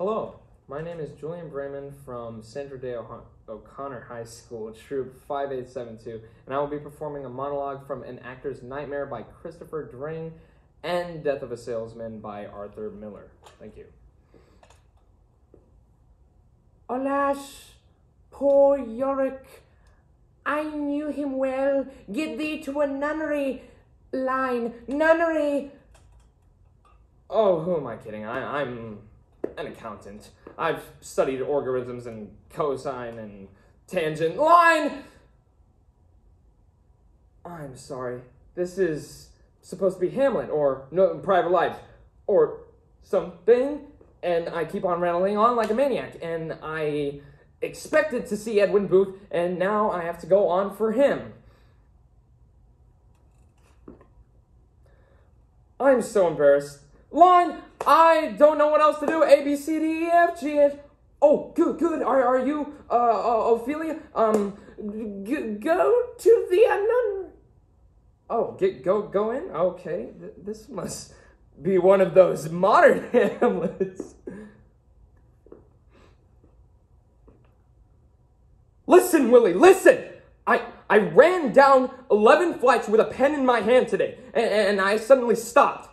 Hello, my name is Julian Breyman from Sandra Day O'Connor High School, Troop 5872, and I will be performing a monologue from An Actor's Nightmare by Christopher Durang and Death of a Salesman by Arthur Miller. Thank you. Alas, poor Yorick, I knew him well. Get thee to a nunnery. Line, nunnery. Oh, who am I kidding? I, I'm an accountant. I've studied logarithms and cosine and tangent line. I'm sorry. This is supposed to be Hamlet or no Private Life or something, and I keep on rattling on like a maniac. And I expected to see Edwin Booth, and now I have to go on for him. I'm so embarrassed. Line, I don't know what else to do. A, B, C, D, E, F, G, H. Oh, good, good. Are, are you, uh, uh, Ophelia? Um, go to the unknown. Oh, get, go, go in? Okay. Th- this must be one of those modern Hamlets. Listen, Willie, listen! I, I ran down 11 flights with a pen in my hand today, and, and I suddenly stopped.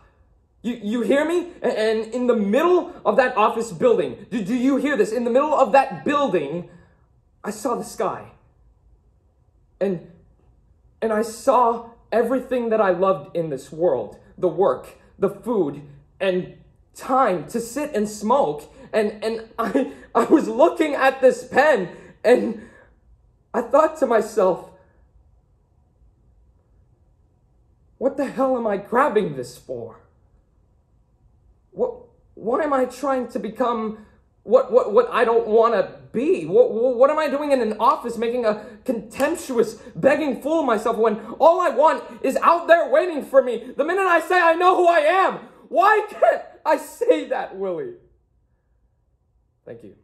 You, you hear me? And in the middle of that office building, do, do you hear this? In the middle of that building, I saw the sky. And, and I saw everything that I loved in this world the work, the food, and time to sit and smoke. And, and I, I was looking at this pen, and I thought to myself, what the hell am I grabbing this for? What, why am I trying to become what, what, what I don't want to be? What, what am I doing in an office making a contemptuous, begging fool of myself when all I want is out there waiting for me the minute I say I know who I am? Why can't I say that, Willie? Thank you.